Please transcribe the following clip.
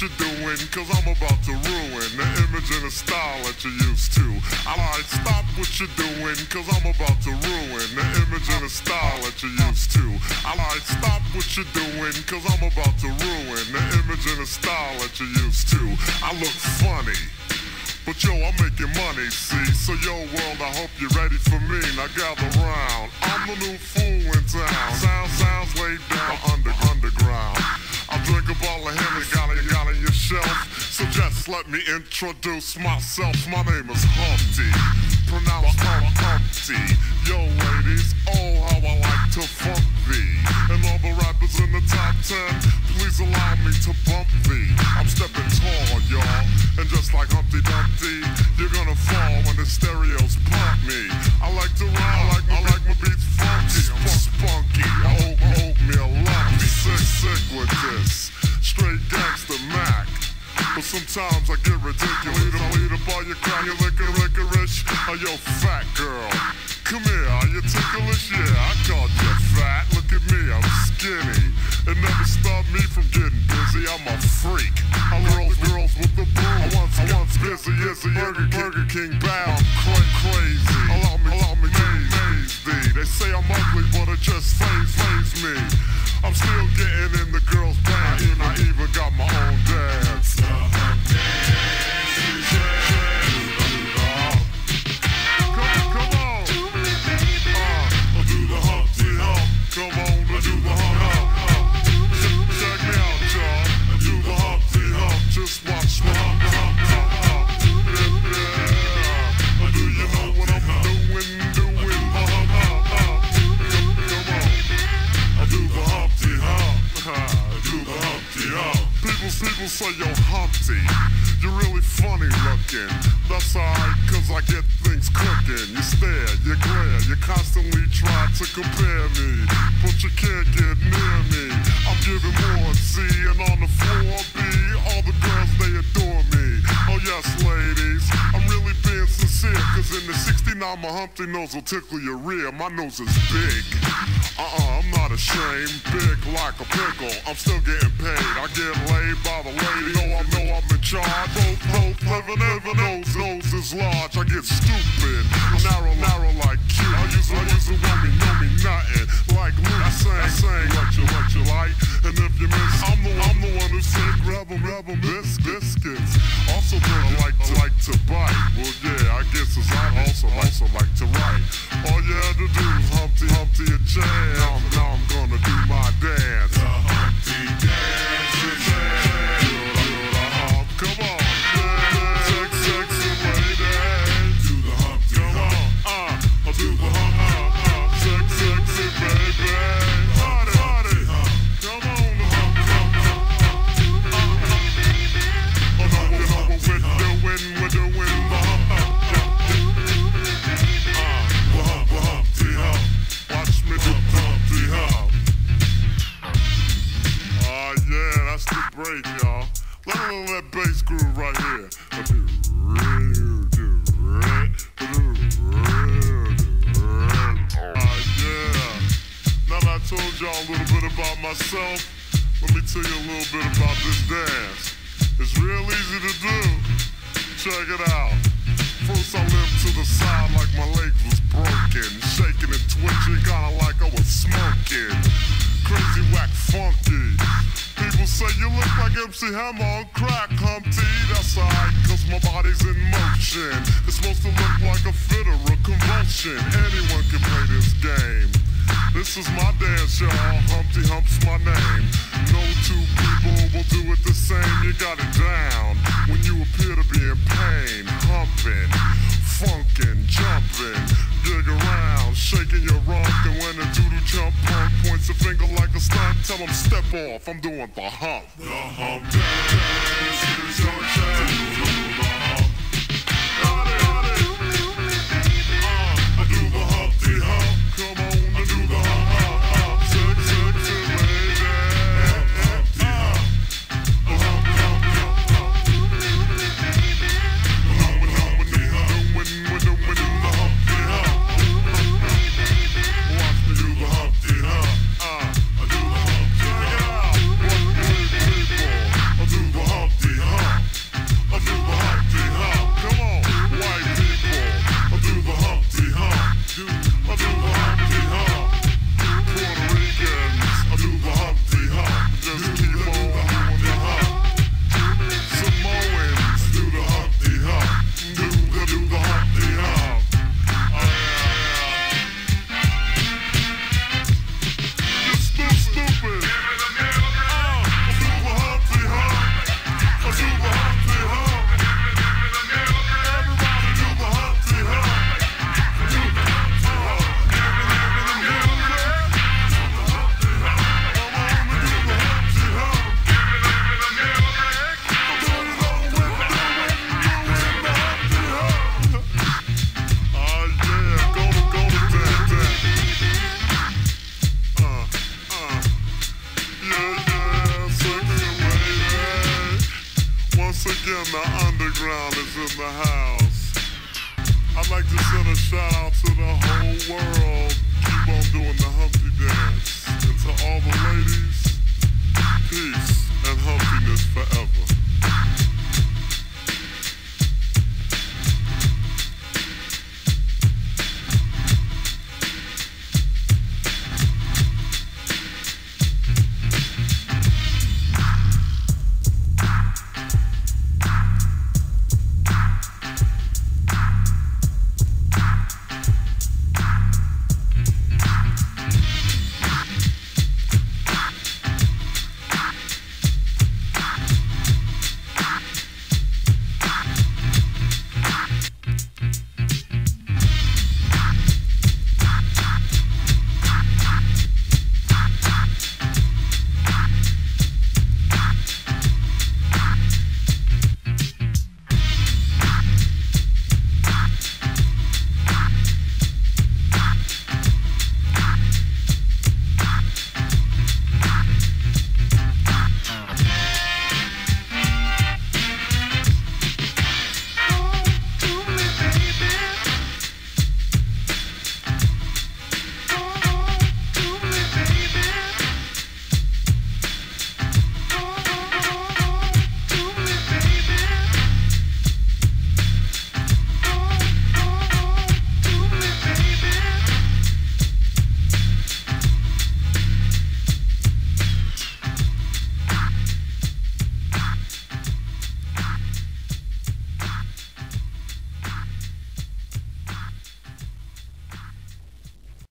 you're doing, cause I'm about to ruin the image and the style that you used to. Alright, stop what you're doing, cause I'm about to ruin the image and the style that you used to. Alright, stop what you're doing, cause I'm about to ruin the image and the style that you used to. I look funny. But yo, I'm making money, see? So yo, world, I hope you're ready for me. Now gather round. I'm the new fool in town. Sound sounds laid down under underground. I drink a bottle of Henny, Just let me introduce myself. My name is Humpty, pronounced Hump Humpty. Yo, ladies, oh how I like to funk thee. And all the rappers in the top ten, please allow me to But sometimes I get ridiculous. Lead up, lead up all your crown, liquor, licorice. Oh, yo, fat girl. Come here, are you ticklish? Yeah, I called you fat. Look at me, I'm skinny. It never stopped me from getting busy. I'm a freak. I girls, girls with the broom. I once, I once busy as a Burger, Burger King bow. I'm cra- crazy. Humpty, you're really funny looking. That's alright, cause I get things cooking. You stare, you glare, you constantly try to compare me. But you can't get near me. I'm giving more C and on the floor B. All the girls, they adore me. Oh yes, ladies, I'm really being sincere. Cause in the 69, my Humpty nose will tickle your rear. My nose is big. Uh-uh, I'm not ashamed. Big like a pickle. I'm still getting paid. I get laid by the lady. Know I know I'm in charge. Both, both living, living. Nose, nose is large. I get stupid. Narrow, narrow like cute. I use, I use when me know me nothing. Like Luke saying, saying what you, what you like. And if you miss, I'm the, I'm the one who say grab 'em, grab 'em, bis, biscuits. Also, I like to, like to bite. Guess I also, also like to write. All you had to do y'all a little bit about myself, let me tell you a little bit about this dance. It's real easy to do. Check it out. First I limped to the side like my leg was broken. Shaking and twitching, kinda like I was smoking. Crazy whack funky. People say you look like MC Hammer on crack, Humpty. That's alright, cause my body's in motion. It's supposed to look like a fit or a convulsion. Anyone can play this game. This is my dance, y'all. Humpty Hump's my name. No two people will do it the same. You got it down when you appear to be in pain. Humping, funkin', jumping, dig around, shaking your rump. And when the doodle jump punk points a finger like a stunt, tell him step off. I'm doing the hump. The hump dance. Here's your